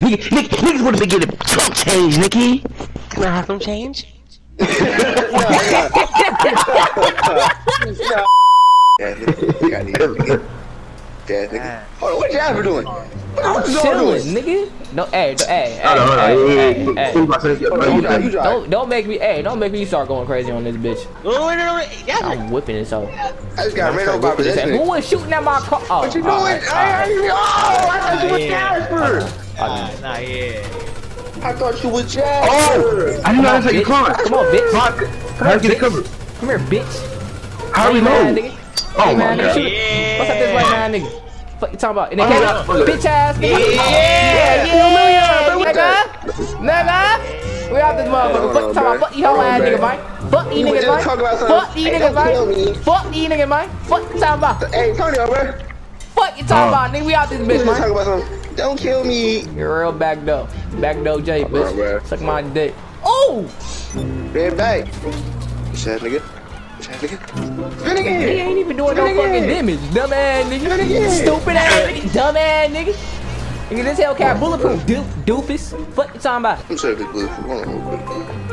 Nigga, nigga, niggas wanna get a some change, Nikki. Can I have some change? Yeah, Hold on, what you ever doing? I'm chilling, nigga. No, hey, no, hey, hey, Don't don't make me, hey, don't make me start going crazy on this bitch. I'm whipping this out. I just got ran over by this. Who was shooting at my car? Oh, what you doing? Oh, right, I. Oh, oh. I, thought you was Jasper. Uh, uh, nah, yeah. I thought you was Jasper. Oh, I didn't know that's how you climb. Come on, bitch. Come here, get covered. Come here, bitch. How do we know? Oh my god. What's up, this right now, nigga? Fuck you talking about? And then Oh, came out, bitch ass nigga. Yeah. Yeah, What yeah, the- nigga. Nigga. We out this motherfucker. Fuck you talking about? Fuck you hoe ass nigga, man. Fuck you You niggas, just man. talk about something. Fuck you Hey, niggas, don't kill man. me. Fuck you niggas, man. Fuck you talking about? Hey, Antonio, bro. Fuck you talking about, nigga. We out this bitch, just talk about something. Don't kill me. You're real back door. Back door J, Come on, bro. bitch. Suck my dick. Oh! Red back. Shut nigga. Spin He ain't even doing no Spin fucking damage, dumb ass nigga. again. Stupid ass nigga, dumb ass nigga. Nigga, this Hellcat bulletproof, doof, doofus. Fuck you talking about? I'm sorry, big blue. Hold on, real quick.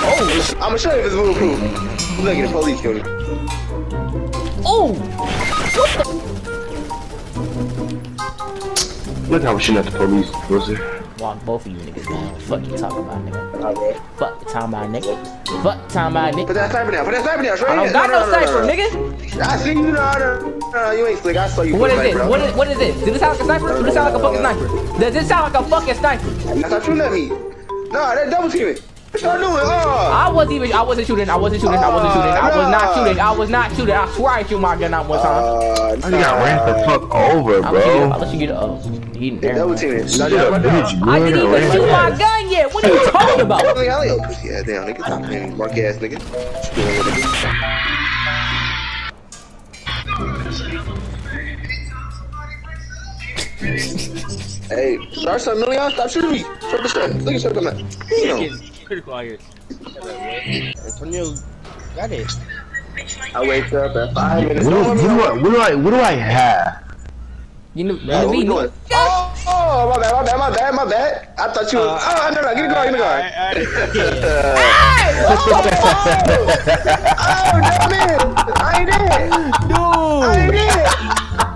Oh, I'm gonna show you it's bulletproof. Look at the police killed oh! Look how we're shooting at the police, Wilson. Walk both of you niggas down. Fuck you talking about, nigga. Alright. Fuck you talking about, nigga. Fuck you talking about, Put nigga. that sniper down. Put that sniper down. Straight I don't in. got no no, sniper, no. nigga. I see you. No, no, no, you ain't slick. I saw you. What put is this? sniper What is, what is this? Does this sound like a sniper? Does this sound like a fucking sniper? Does this sound like a fucking sniper? That's not shooting at me. No, that double teaming. What y'all doing? Oh. I wasn't even, I wasn't shooting, I wasn't shooting, I wasn't shooting, I was not Oh, shooting, I was not shooting. I swear I shoot my gun out one time. Uh, I got ran the fuck over, bro. I'll let you get it, I'll bro. let you get it. Oh, he They double teaming. No, Shut yeah, up, right bitch. I didn't even shoot my gun yet. What are you talking about? Alley, alley. Pussy ass down, nigga. Stop playing, mark ass nigga. Screwing with nigga. Hey, start something, million. Stop shooting me. Start the shot. Look at something. Damn. Getting critical out here. Antonio got it. I wake up at five minutes. What do, what, do I, what do I, what do I have? You know, you Bro, know what me. we doing? Oh, oh, my bad, my bad, my bad, my bad. I thought you was. oh, uh, ah, no, no, get in the car, get in the car. Oh, damn it! I ain't dead. I ain't dead.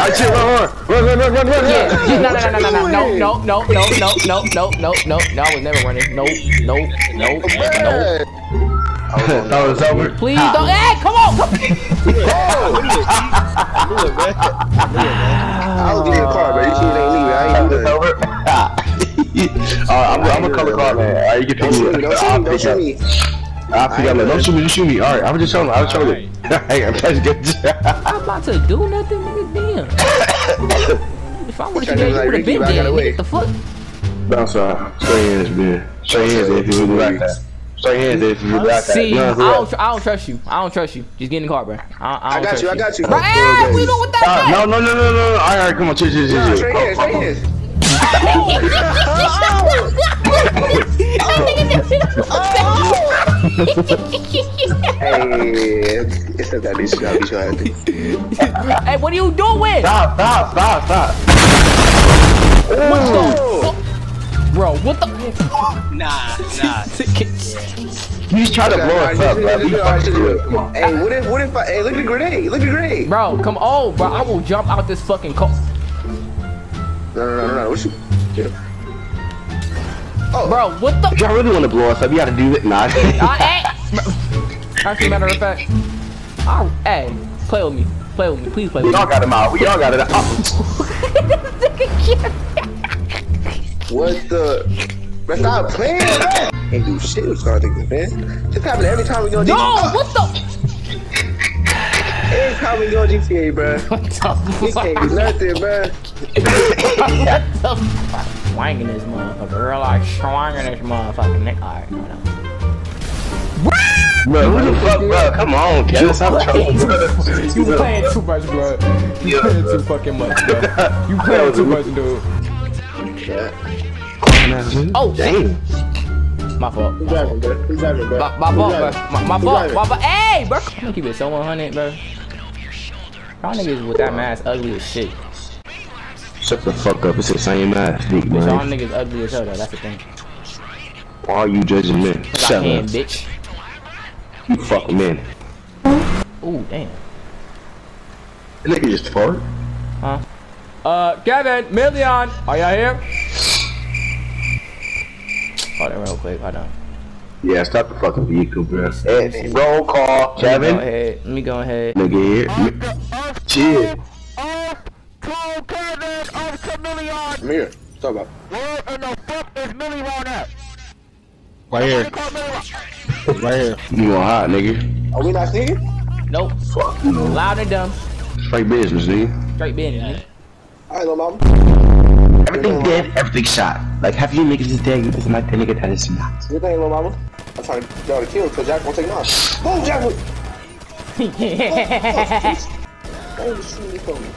I shit, run, run, run, run, run, run, run. Yeah, yeah, no, no, no, no, no, What you no, no, no, no, no, no, no, no, no, no. I was never running. No, no, no, no. Bruh. That was over. Please don't. Hey, come on, come. I was getting in the car, but you shit ain't leaving. I ain't That was doing over. Alright, uh, I'm, I'm a color car man. Alright, you can Don't pick shoot me, me don't up. shoot I'll me, don't pick shoot up. me. I'll pick up. Don't shoot me, just shoot me. Alright, I'm just showing you. I'm showing you. Hey, I'm trying to get I'm about to do nothing, nigga. Damn. If I would have Trying you like would have been but I dead. gotta Nigga, wait. What the fuck? Bounce out. Straight hands, man. Straight hands if you really like that. Straight hands if you really like that. See, I don't, I don't trust you. I don't trust you. Just get in the car, bro. I, I, I don't got trust you, I got you. Bro, ah, what you doing with that Uh, gun? no, no, no, no, no. All right, all right, come on, chill, chill, chill, Nah, chill. straight Come hands, on, straight come hands. Hey, it's not that bitch. I'll beat hey, what are you doing? Stop, stop, stop, stop. What the fuck? Bro, what the? Nah, nah. You just try to blow us up, bro. Be fucking good. Hey, what if, what if I, hey, look at the grenade, look at the grenade. Bro, come on, bro. I will jump out this fucking car. No, no, no, no, no, what you, get him. Oh, Bro, what the? If y'all really want to blow us up, you gotta do it. Nah. I, hey, actually, matter of fact, I, hey, play with me. Play with me. Please play We with me. all got him out. We all got it out. what the, man, stop playing, man. Can't do shit with Star Niggas, man. This happen every time we go No, GTA. what the? Every time we go GTA, bro. What the We can't do nothing, bro. what the fuck? Swanging this motherfucker. Real like swanging this motherfucking nigga. Alright, whatever. Bro, who the fuck, bro? Come on, Kevin. Stop trolling, bro. You playing too much, bro. You Yeah, playing bro. too fucking much, bro. You playing too much, dude. Oh, Damn. My fault. Who's driving, bro? Who's driving, bro? My, my fault, bro. My, my fault. driving? My fault. Hey, bro. I'm gonna keep it so 100, bro. Y'all niggas with that mask ugly as shit. Shut the fuck up. It's the same ass, dick, Y'all niggas ugly as hell though, that's the thing. Why are you judging men? Cause I Shut can, up. bitch. You fuck men. Ooh, damn. That nigga just fart. Huh? Uh, Kevin, Million, are y'all here? Hold on real quick, hold on. Yeah, stop the fucking vehicle, bro. Let me roll call, Kevin. Go Kevin. ahead, let me go ahead. Nigga here. Chill. I'm here. Talk about. Right here. Right here. You going hot, nigga. Are we not sneaking? Nope. Fuck you. Loud and dumb. Straight business, nigga. Straight business, nigga. Alright, little mama. Everything dead, everything shot. Like, half you niggas is dead, you just like the nigga that is not. Good thing, little mama. I'm trying to get all the kills because Jack won't take mine. Boom, Jack! will- Why you shooting me for me?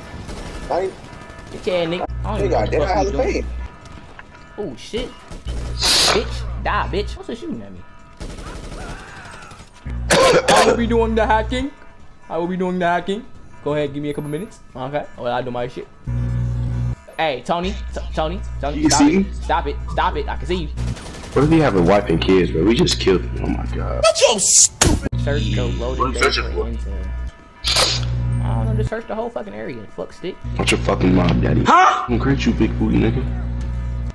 I ain't. Bitch ass nigga. I don't They even know got what the dead. I fuck have you doing. Oh shit. Bitch, die, bitch. What's it shooting at me? I will be doing the hacking. I will be doing the hacking. Go ahead, give me a couple minutes. Okay. Well, I do my shit. Hey, Tony, T- Tony, Tony, You stop see? it, stop it, stop it. I can see you. What if he have a wife and kids, bro? We just killed him. Oh my god. Search go loading What bay you searching for for? intel. I don't know, just search the whole fucking area. Fuck stick, What's your fucking mom, daddy? Huh? I'm great, you big booty nigga.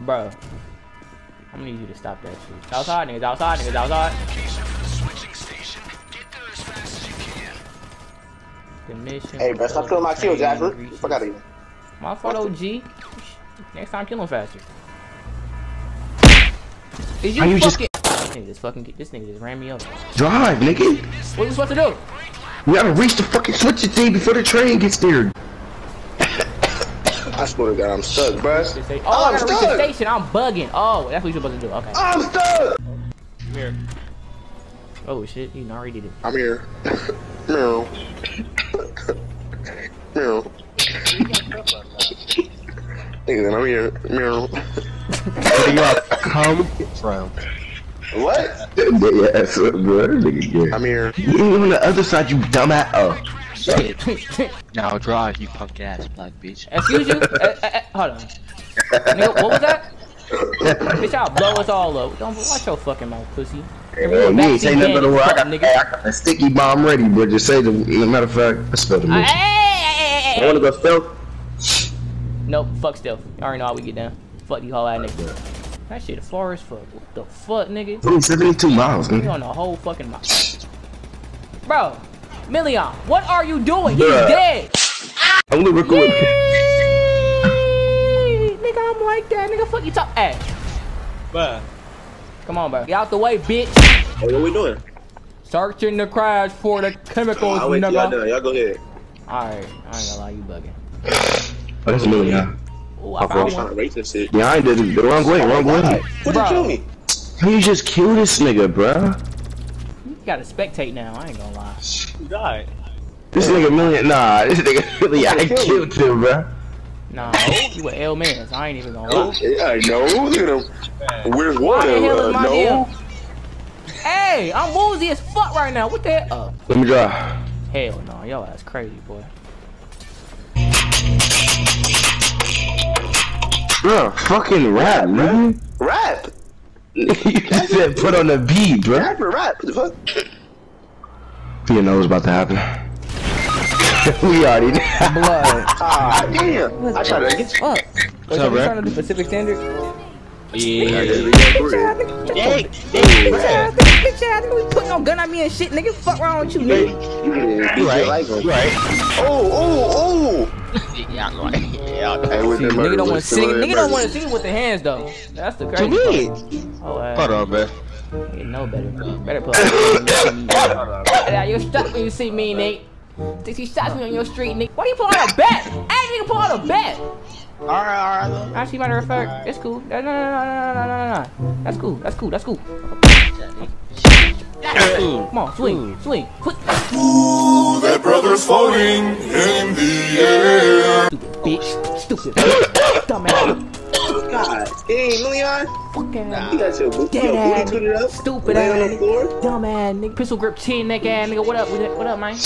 bro. I'm gonna need you to stop that shit. It's outside, niggas outside, niggas outside. The mission. Hey, bro, was stop killing my kills, obtained Jasper. reaches- Fuck out of here. My fault, OG. Next time, kill him faster. Is you, How you just- fucking? This nigga just fucking. This nigga just ran me over. Drive, nigga. What we supposed to do? We gotta reach the fucking switching thing before the train gets there. I swear to God, I'm stuck, bro. Oh, oh, I I'm gotta reach the stuck. station. I'm bugging. Oh, that's what you're supposed to do. Okay. I'm stuck. Here. Oh shit, you already did it. I'm here. Meow. Meow. Nigga, I'm here. Meow. Where do y'all come from? What? yeah, that's what, bro. Nigga gay. I'm here. You ain't on the other side, you dumbass. Oh. Now drive, you punk ass black bitch. Excuse you? Uh, uh, hold on. Nigga, what was that? Bitch, I'll blow us all up. Don't watch your fucking mouth, pussy. Give me Hey, a you ain't say nothing but the word. I got, nigga. hey, I got a sticky bomb ready, bro. Just say the. Matter of fact, I spelled the Uh, hey, hey, hey, hey, I wanna go stealth. Nope, fuck stealth. You already know how we get down. Fuck you whole ass nigga. That shit far as fuck. What the fuck, nigga? Only 72 miles, You nigga. on the whole fucking mouth. Bro, Million, what are you doing? He's Bruh. dead. I'm gonna record. Nigga, I'm like that. Nigga, fuck you talk. Hey, Bruh. come on, bro. Get out the way, bitch. Hey, what we doing? Searching the crash for the chemicals, I'll wait till y'all nigga. done. Y'all go ahead. Alright, I ain't gonna lie, you bugging. Oh, that's me, yeah. Ooh, I Okay. found I'm trying one. to shit. Yeah, I ain't did it the wrong way, wrong way. What Bro. you kill me? How you just kill this nigga, bruh? You gotta spectate now, I ain't gonna lie. You died. This nigga million, nah, this nigga really, I Kill killed him, bruh. Nah, you with L man, so I ain't even gonna lie. yeah, I know. Look at him. Where's Why water? the Uh, no. deal? Hey, I'm woozy as fuck right now. What the hell? Oh, Let me drive. hell no, yo ass crazy, boy. Bruh, fucking rap, man. Rap. you just said put on the beat, bruh. Rapper, rap. What the fuck? You know what's about to happen. we already know. Blood. Ah, damn. I tried to get you. Fuck. Wait, up, we bro? trying to do Pacific Standard? Yeah. Bitch ass nigga, bitch ass nigga, we putting no gun on me and shit, nigga. Fuck wrong with you, nigga. You right. You right. Oh, oh, oh. Yeah, I'm right. Yeah, Hey, with See, the nigga murder, don't want with to the sing. murder, Nigga don't murder. want to sing with the hands though. That's the crazy To me. part. Oh, uh, Hold on, man. You know better. Better put. Yeah, you're stuck when you see me, Nate. 60 shots me on your street, Nate. Why do you pull out a bat? Hey, nigga, pull out a bat. Alright, alright. Actually, matter of fact, it's cool. No, no, no, no, no, no, no, no. That's cool. That's cool. That's cool. Come on, swing, swing, quick. That brother's floating in the air. Stupid bitch. Stupid. Dumbass. God, hey, Leon. Fuck ass. You got your, bo- Dead your booty ass. tooted up. Stupid ass. on the. Dumb ass nigga. Pistol grip chin neck ass nigga. What up? What up, man?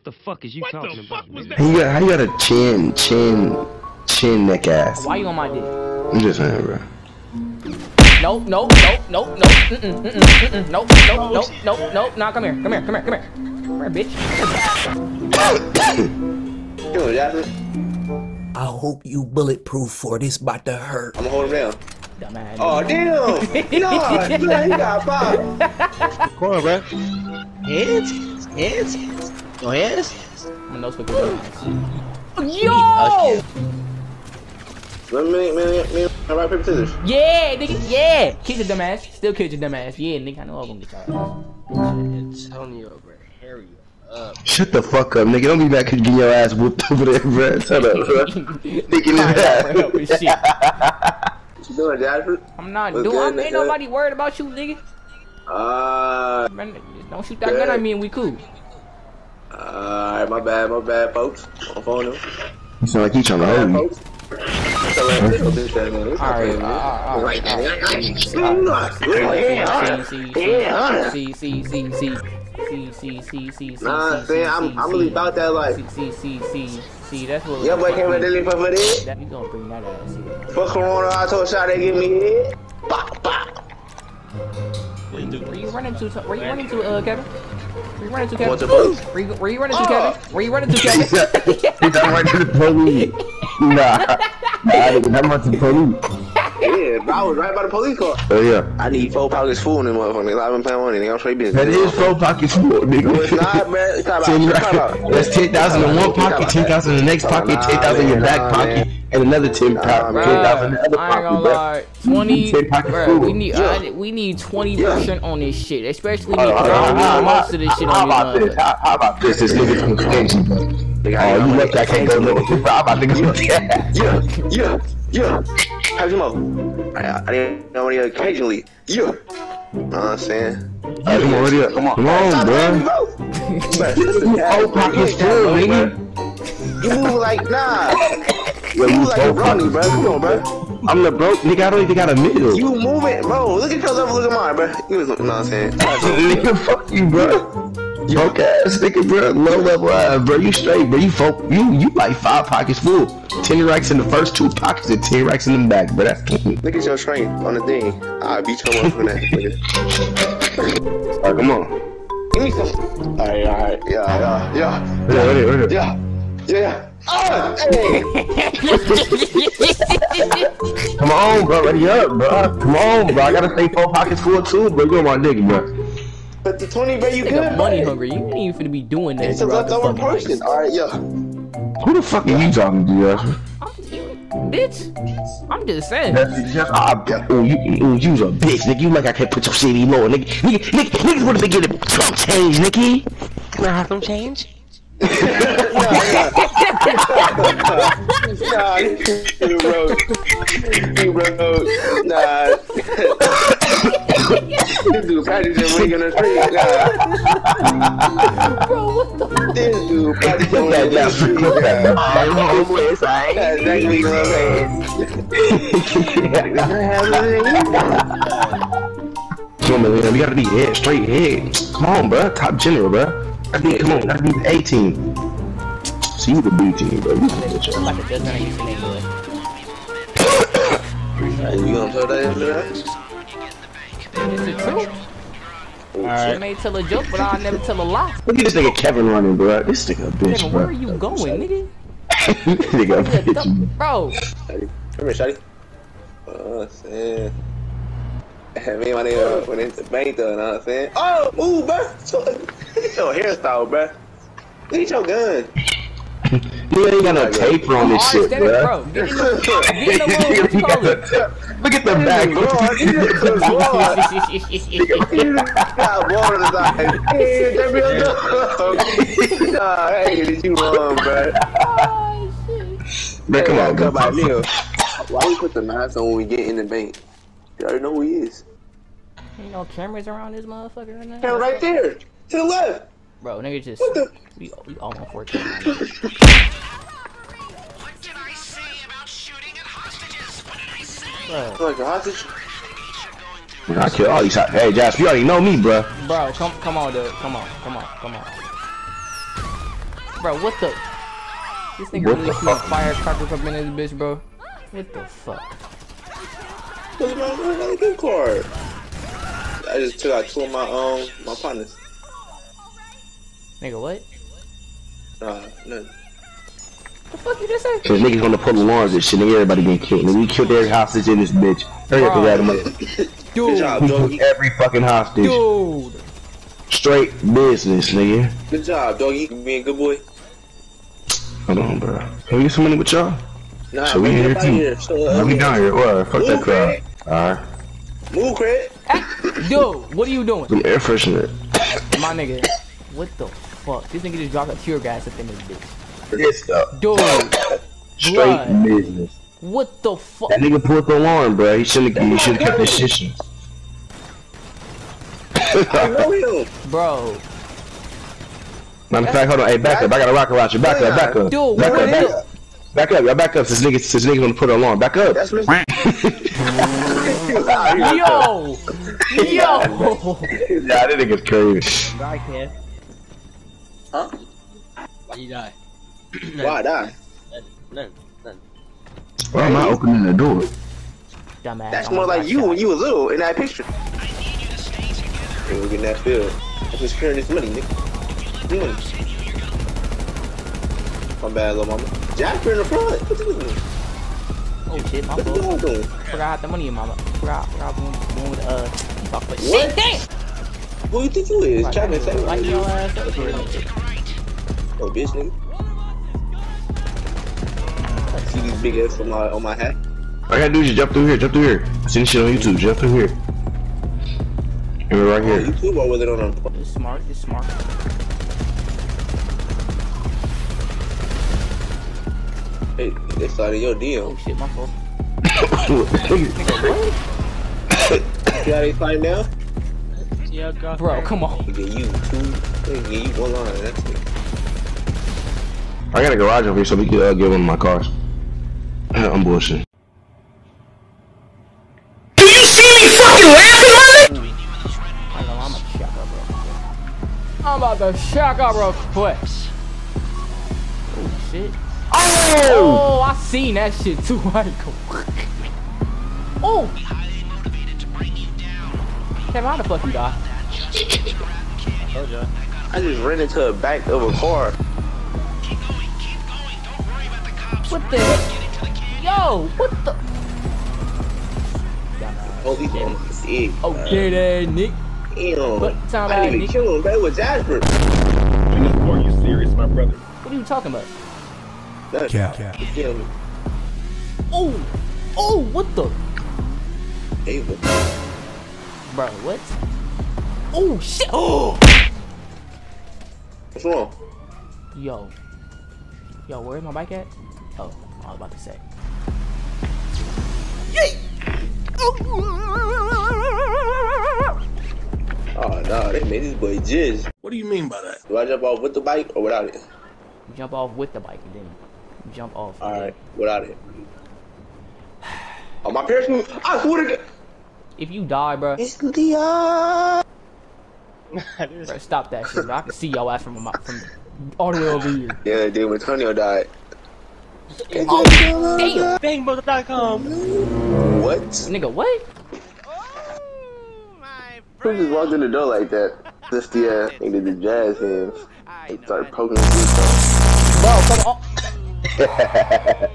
Man, what the fuck is you talking about? nigga? How you got, how you got a chin, chin, chin neck ass? Why you on my dick? I'm just saying, bro. No, no, no, no, no, mm-mm, mm-mm, mm-mm, no, no, no, no, no, nah, come here, come here, come here, come here. Come here, bitch. You know, Jasmine, I hope you bulletproof for this about to hurt. I'm gonna hold him down. Dumbass. Oh, damn! no, man, he got popped. Come on, bro. Hands, hands, hands. No hands. I'm gonna nose pick your. Yo! Let me, me, me, me, rock, paper, scissors. Yeah, nigga, yeah! Kiss your dumb ass. Still kiss your dumb ass. Yeah, nigga, I know I'm gonna get your ass. Antonio, bro. Hurry up. Shut the fuck up, nigga. Don't be back here getting your ass whooped over there, bro. Shut up, bro. Thinking Alright, his bro, help with ass. shit. What you doing, Jasmine? I'm not What's doing. good, ain't nigga? nobody worried about you, nigga. Uh, Man, don't shoot that gun at me and we cool. Alright, my bad, my bad, folks. I'm him. You sound like you trying to hold me. Alright, alright, alright. See, see, see, see. See, see, see, see, see. Nah, see, I'm, I'm really about that life. See, see, see, see. See, that's what. Your boy came with Dilly for this. You gonna bring that ass here. For Corona, I told Shaw they give me head. Bop, bop. Where you running to? Where you running to, uh, Kevin? Where you running to, Kevin? police? Where you, where you running to, Oh. Kevin? Where you running to, Kevin? He's not right to the police. Nah, nah, nigga, I'm not to the police. Yeah, I was right by the police car. Hell yeah. I need four pockets full in them motherfuckers. I've been playing money, nigga. I'm straight business. That is four pockets full, nigga. It's not, man. It's not about, That's 10,000 in one pocket, 10,000 in the next pocket, 10,000 in your back pocket, and another 10,000 in the other pocket. 20, bro, we need I, we need 20% on this shit, especially me. Uh, most of this shit on this How about this? This nigga from Kentucky, bro. Oh, you left? I can't go live with you, bro. I'm about to go. Yeah, yeah, yeah, yeah. Have some more. I, I didn't know any occasionally. Yeah. Know what I'm saying? Hey, come on, hurry up. Come on, come on, bro. letting me vote. You four pockets full, nigga. You move like nah. Yeah, You you move like a four bro. Come on, bro. I'm the broke nigga. I don't even got a middle. You moving, bro. Look at yourself. Look at mine, bro. You was, know what I'm saying? nigga, fuck you, bro. Broke ass nigga, bro. Low level ass, bro. You straight, bro. You folk, you you like five pockets full. Ten racks in the first two pockets and ten racks in the back, bro. That's. Look at your train on the thing. I'll beat your motherfucking ass, nigga. Alright, come on. Give me some. Alright, alright. Yeah, yeah, yeah. Hurry up, hurry up, hurry up. Yeah, yeah. Ah, hey. Come on, bro. Ready up, bro. Come on, bro. I gotta stay four pockets full too, bro. You on my nigga, bro. But the 20, bro, you Nigga, good, money bro. hungry. You ain't even finna be doing that. It's a leftover fucking night. Alright, yeah. Who the fuck are you talking to, yo? Bitch. I'm just saying. That's just, ah, oh, you, oh, you's a bitch, nigga. You like I can't put your shit any lower, nigga. Nigga, nigga, niggas wanna be getting Trump change, nigga. Can I have some change? Nah, you broke. You broke. Nah. this dude probably just waking up straight. Bro, what the? This dude probably just waking up straight. I'm homeless. I ain't exactly what I'm saying. Come on, man. We gotta be head, straight head. Come on, bro. Top general, bro. I think, come on, gotta be the A team. See you the B team, bro. You you gonna throw that in there? Shit? Is it true? I may tell a joke, but I'll never tell a lie. Look at this nigga Kevin running, bro. This nigga a bitch, Kevin, bro. where are you going, nigga? this nigga a bitch, th- Bro, Come here, Shotty. Oh, saying. Me and my nigga uh, went into the bank though, know what I'm saying? Oh, move, bro. So, look at your hairstyle, bro. Look at your gun. You ain't got no taper on this oh, shit, bro. bro. Get in the, get the room. What you call it? Look at the back, bro. Got water to the side. Hey, that real dog. Nah, hey, did you wrong, bro? Oh, shit. Come on. Come on, Neil. Why we put the mask on when we get in the bank? You already know who he is. Ain't no cameras around this motherfucker right now. Camera right there. To the left. Bro, nigga just What the? we, we all on 14. Bro, Like a hostage. I kill all these shots. Hey, Josh, you already know me, bro. bro, come come on, dude. Come on, come on, come on. Bro, what the? This nigga What really the threw a up in this bitch, bro. What the fuck? What's my I got a card? I just took out two of my um my partners. Nigga, what? Nah, nothing. The fuck you just say? Cause niggas gonna pull alarms and shit, nigga everybody getting killed. Nigga, we killed every hostage in this bitch. Hurry up and Bro. rat him up. Good Dude, job, We doggy. every fucking hostage. dude. Straight business, nigga. Good job, doggy. You being a good boy. Hold on, bro. Can we get some money with y'all? Nah, So we here too. here. So, uh, Let me down here. What? Fuck that crowd. Alright. Move, Craig. Dude, what are you doing? Some air freshener. My nigga. What the fuck? This nigga just dropped a tear gas up in this bitch. This stuff. Dude, Straight Blood. business. what the fuck? That nigga pulled the alarm, bro. He shouldn't have. He should have kept his shit. I know him. Bro, Matter of fact, hold on. Hey, back up. I got a rocket launcher. Back up. Back up. Dude, back up. Back up. Back up. Y'all back up. This niggas, this niggas gonna put an alarm. Back up. That's what. yo, yo. yeah, that nigga's crazy. I can. Huh? Why you die? Why I die? Nothing. Nothing. Why am I opening the door? Dumbass. That's more like you when you was little in that picture. Hey, we're getting that field. I'm just securing this money, nigga. Money. My bad, little mama. Jasper in the front. What you doing? Oh shit, my What you fault. doing? Forgot the money mama. Forgot, forgot when, when with uh. Fuck, but What? shit, damn. Who you think you is? Like, Chapman, say like your what? ass up. Oh, bitch, nigga. See these big ass on my on my hat? All I gotta do is just jump through here. Jump through here. I seen this shit on YouTube. Jump through here. And we're right Oh, here. you too, or with it on a It's smart, it's smart. Hey, they started your Oh deal. shit, my fault. See how they fight now? Yeah, girl. Bro, come on. They get you two. Get you one line. That's it. I got a garage over here so we can uh, get one of my cars. I'm bullshit. I know, I'm about to shack up real quick. I'm about to shack up real quick. Oh shit. Oh, I seen that shit too. Michael. Oh. Kevin, how the fuck you die? Told ya. I just ran into the back of a car. What the? Yo, what the? Holy on sick. Oh, dead ass Nick. Damn. What time I didn't even kill him, but it was Jasper. Are you serious, my brother? What are you talking about? That's Cap. You kill me. Oh, oh, what the? Hey, what? Bro, what? Oh shit! Oh, What's wrong? yo, yo, where's my bike at? Oh, I was about to say. Oh, no, they made this boy jizz. What do you mean by that? Do I jump off with the bike or without it? You jump off with the bike and then you jump off. Alright, without it. Oh, my parachute! I swear to God! If you die, bro, It's Leon! Uh, bro, stop that shit. Bro. I can see your ass from my, from all the way over here. Yeah, dude, when Antonio died. Oh, damn, Bangbook.com. What? nigga, what? Who just walked in the door like that? Just the, uh, they did the jazz hands. They started poking his feet. Bro, come on,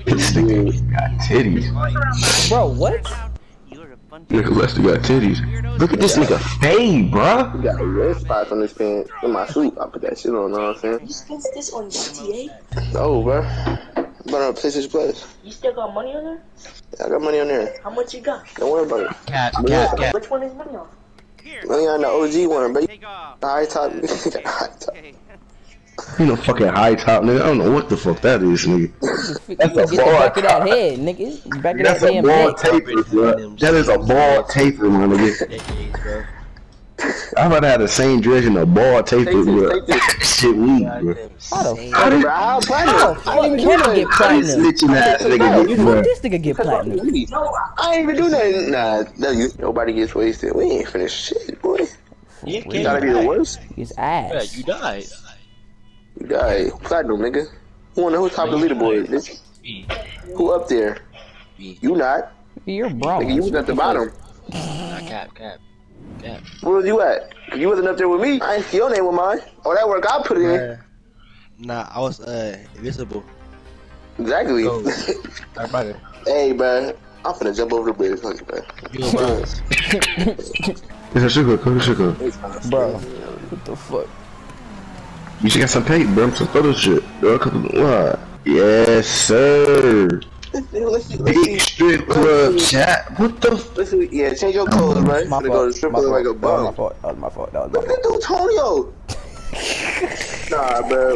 this nigga got titties. bro, what? Nigga Lester got titties. Look at this nigga fade, bruh. He got red spots on his pants. In my suit, I put that shit on, know what I'm saying? You spent this on GTA? Oh, bro. But on PlayStation Plus. You still got money on there? I got money on there. How much you got? Don't worry about it. Cat, Money cat, on- cat. Which one is money on? Money on the OG one, baby. The high top. the high top. You know, fucking high top, nigga. I don't know what the fuck that is, nigga. That's a ball back of that head, nigga. Back of That's that a ball taper, bro. That is a ball taper, my nigga. I'm about to have the same dress and a ball taper, Take this, bro. take this. Shit weak, bro. How the How did Bro, how How the platinum? I didn't even fuck do can he get nothing. this platinum? snitching ass nigga No, get, you bro? This nigga get platinum. No, I ain't even do nothing. Nah, no, you, nobody gets wasted. We ain't finished shit, boy. You You gotta be the worst. His Yeah, ass. you died. Guy, platinum, nigga. Who on the who top of the leaderboard? Bitch? Me. Who up there? Me. You not. You're brown. Nigga, you was at the bottom. Nah, cap, cap, cap. Where was you at? 'Cause you wasn't up there with me. I ain't see your name with mine. Oh, that work I put in. Bruh. Nah, I was uh invisible. Exactly. Go. Our hey, man. I'm finna jump over the bridge. Fuck it, man. You a bronze. It's a sugar, cook sugar. Bro, what the fuck? You should got some tape, bro. Some photo shit. Bro, come on. What? Yes, sir. Let's see, let's see. Big strip club chat. What the? F- Let's. Yeah, change your clothes, man. My Finna go to fault. strip My club like a fault. That was my fault. That was my fault. That was my What fault. they do, Tonio? nah, bro.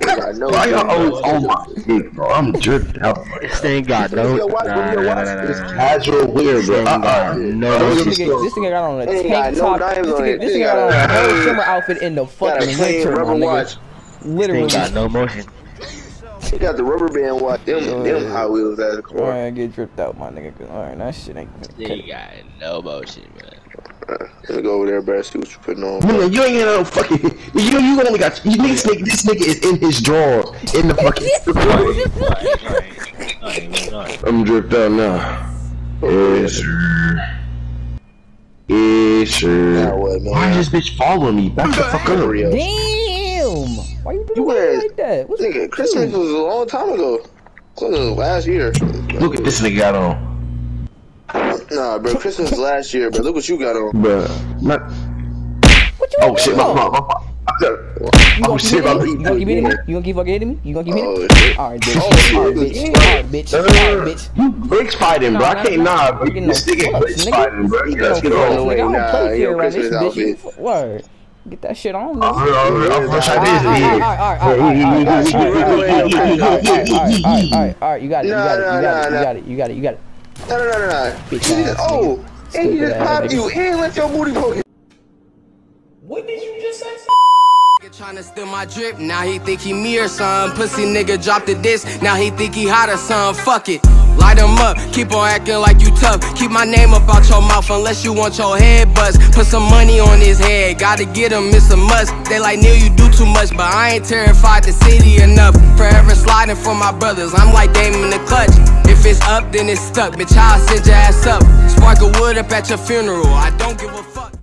I know. Why y'all always on my dick, bro? I'm dripped out. This thing got no. Nah, nah, nah, nah, It's casual weird, bro. Uh-uh. No, This just nigga, go- this nigga got on a tank top. This on nigga, it. this Ain't nigga got on a whole summer outfit in the fucking winter, my nigga. watch. Literally. This thing got no motion. He got the rubber band watch. Them, them Hot Wheels out of the car. Alright, get dripped out, my nigga. 'cause, Alright, that shit ain't. This thing got no motion, man. Uh, Let me go over there, bro. See what you putting on. Nigga, you ain't got no fucking. You know, you only got. You niggas think this nigga is in his drawer in the fucking. I'm dripped out now. Yes, sir. Yes, sir. Now? Why is this bitch following me? Back the fuck up. Real. Damn! Why you You doing wear- like that? What's Nigga, Christmas was a long time ago. Close to last year. Look at this nigga got on. Nah, bro. Christmas was last year, but look what you got on. Bruh. Not. What you Oh shit, me my for? my. You Oh gonna shit, keep my hitting? You gonna keep hitting me? You gonna keep fucking hitting me? You gonna keep hitting me? Oh. Alright, bitch. Oh. Alright, bitch. Alright, bitch. Alright, bitch. You bricks fighting, bro. Nah, I can't nah. nah, bro. You getting This no nigga fucks, bricks nigga. fighting, bro. You You get no gotta get fucks, on. nigga. Nigga, I don't Nah, play yo, fair around this Christmas bitch. You- outfit. Word. Get that shit on. All right, all right, all right, all right, you got it, you got it, you got it, you got it. you got it. no, no, no, no. Bitch just, oh, and he just popped you and let your booty poke. What did you just say? Trying to steal my drip, now he think he me or some Pussy nigga dropped the disc, now he think he hot or some. Fuck it. Light him up, keep on acting like you tough. Keep my name up out your mouth unless you want your head bust. Put some money on his head, gotta get him, it's a must. They like Neil, you do too much, but I ain't terrified the city enough. Forever sliding for my brothers, I'm like Damon in the clutch. If it's up, then it's stuck. Bitch, I'll send your ass up. Spark a wood up at your funeral, I don't give a fuck.